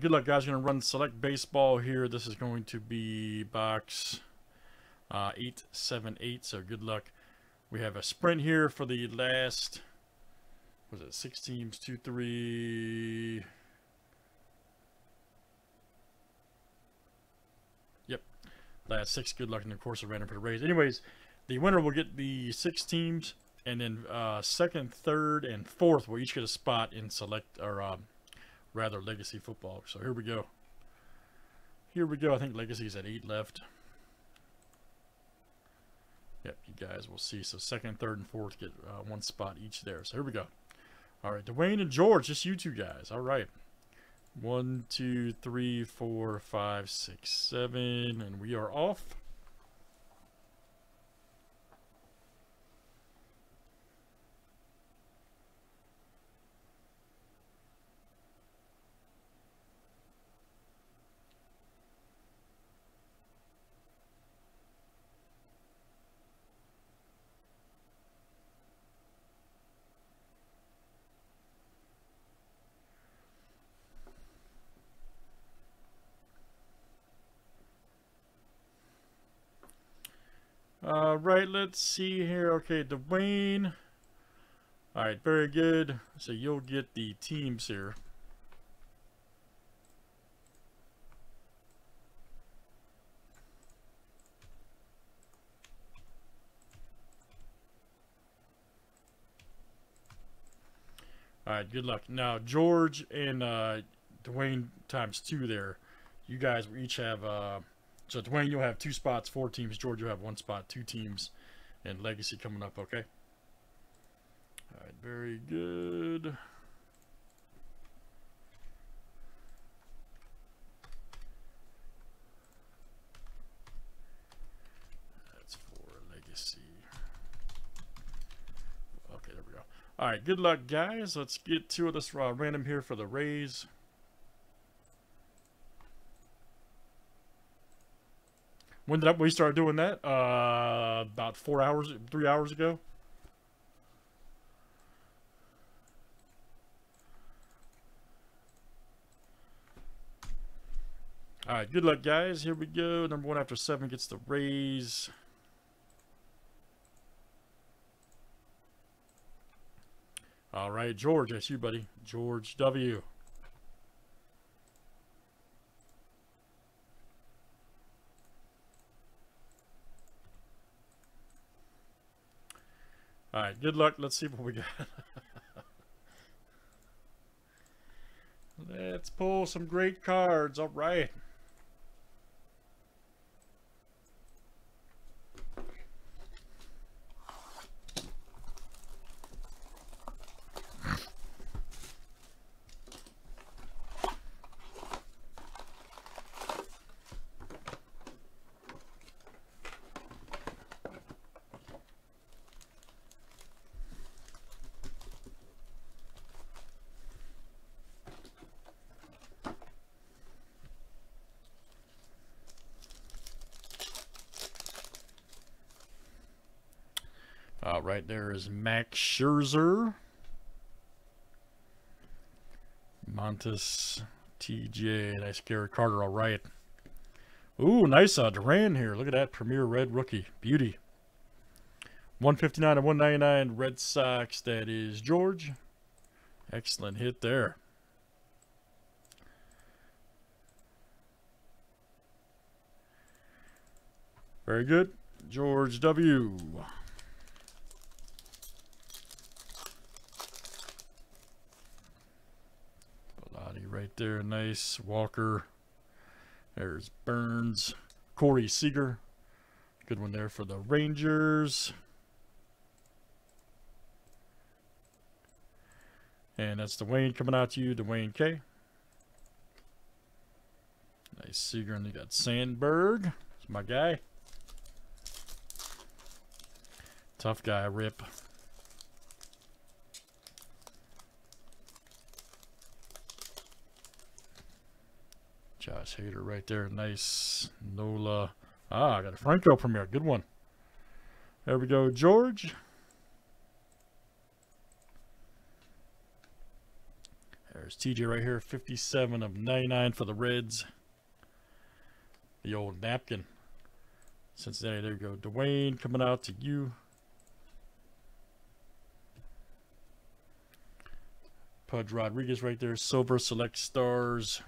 Good luck, guys. Going to run select baseball here. This is going to be box uh, 878. So good luck. We have a sprint here for the last, was it six teams, two, three. Yep. Last six. Good luck in the course of random for the Rays. Anyways, the winner will get the six teams, and then uh, second, third, and fourth will each get a spot in select or. Um, rather legacy football. So here we go. Here we go. I think legacy's at eight left. Yep, you guys will see. So second, third, and fourth get uh, one spot each there. So here we go. All right, Dwayne and George, just you two guys. All right. One, two, three, four, five, six, seven, and we are off. All right, let's see here. Okay, Dwayne. All right, very good. So you'll get the teams here. All right, good luck. Now, George and uh, Dwayne times two there. You guys each have... Uh, so Dwayne, you'll have two spots, four teams. George, you'll have one spot, two teams, and Legacy coming up. Okay. All right. Very good. That's for Legacy. Okay, there we go. All right. Good luck, guys. Let's get two of this uh, random here for the Rays. When did we start doing that? Uh, about four hours, three hours ago. All right, good luck, guys. Here we go. Number one after seven gets the raise. All right, George, that's you, buddy. George W. All right, good luck. Let's see what we got. Let's pull some great cards. All right. Uh, right there is Max Scherzer. Montes TJ. Nice Gary Carter. All right. Ooh, nice uh, Duran here. Look at that Premier Red rookie. Beauty. 159 and 199 Red Sox. That is George. Excellent hit there. Very good. George W. right there. Nice. Walker. There's Burns. Corey Seager. Good one there for the Rangers. And that's Dwayne coming out to you, Dwayne K. Nice Seager, and you got Sandberg. That's my guy. Tough guy, Rip. Josh Hader right there. Nice. Nola. Ah, I got a Franco premiere. Good one. There we go, George. There's TJ right here, 57 of 99 for the Reds. The old napkin. Cincinnati, there you go. Dwayne coming out to you. Pudge Rodriguez right there. Silver Select Stars.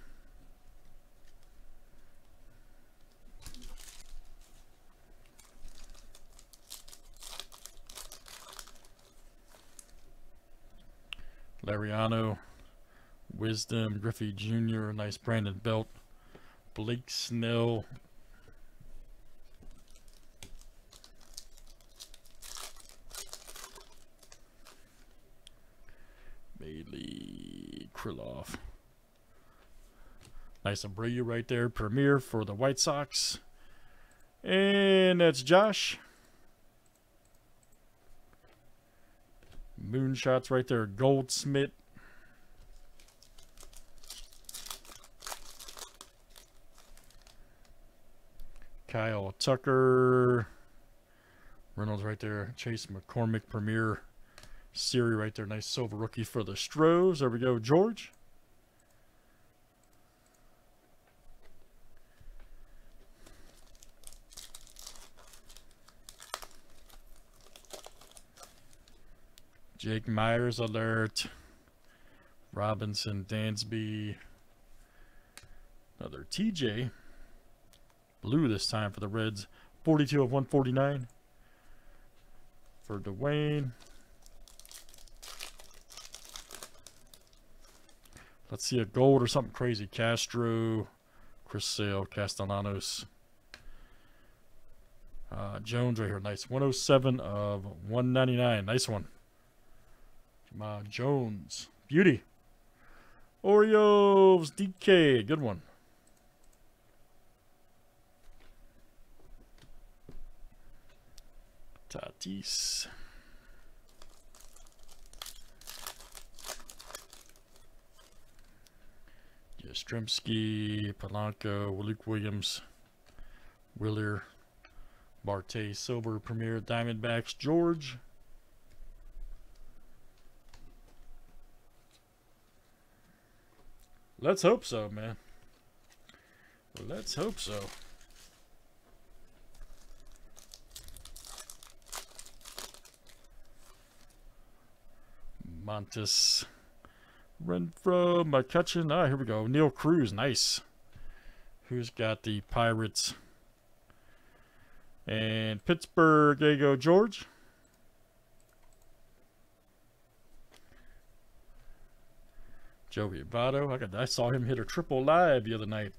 Laureano, Wisdom, Griffey Jr., nice Brandon Belt, Blake Snell. Bailey Kirilloff. Nice Abreu right there. Premier for the White Sox. And that's Josh. Moonshots right there. Goldschmidt. Kyle Tucker. Reynolds right there. Chase McCormick Premier. Siri right there. Nice silver rookie for the Stros. There we go. George. Jake Meyers alert. Robinson, Dansby. Another TJ. Blue this time for the Reds. 42 of 149. For Dwayne. Let's see a gold or something crazy. Castro, Chris Sale, Castellanos. Uh, Jones right here. Nice. 107 of 199. Nice one. Come on, uh, Jones. Beauty. Orioles, DK. Good one. Tatis. Yastrzemski, Polanco, Luke Williams, Willer, Marte, Silver, Premier, Diamondbacks, George. Let's hope so, man. Let's hope so. Montes. Renfroe, McCutcheon. Ah, here we go. Neil Cruz, nice. Who's got the Pirates? And Pittsburgh, go, George. Joey Votto. I, got, I saw him hit a triple live the other night.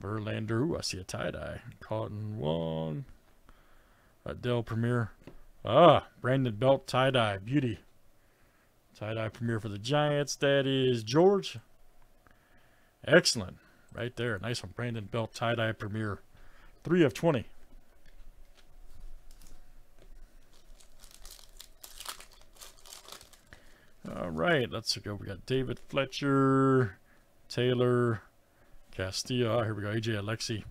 Verlander. Ooh, I see a tie-dye. Kolten Wong. Adell Premier. Ah, Brandon Belt tie-dye. Beauty. Tie-dye Premier for the Giants. That is George. Excellent. Right there. Nice one. Brandon Belt tie-dye Premier. 3 of 20. All right, let's go. We got David Fletcher, Taylor, Castillo. Oh, here we go. AJ Alexy.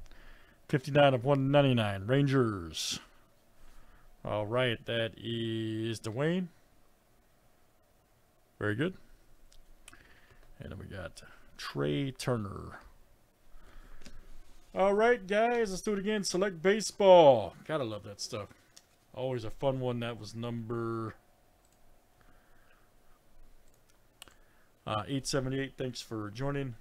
59 of 199. Rangers. All right, that is Dwayne. Very good. And then we got Trea Turner. All right, guys, let's do it again. Select baseball. Gotta love that stuff. Always a fun one. That was number uh, 878. Thanks for joining.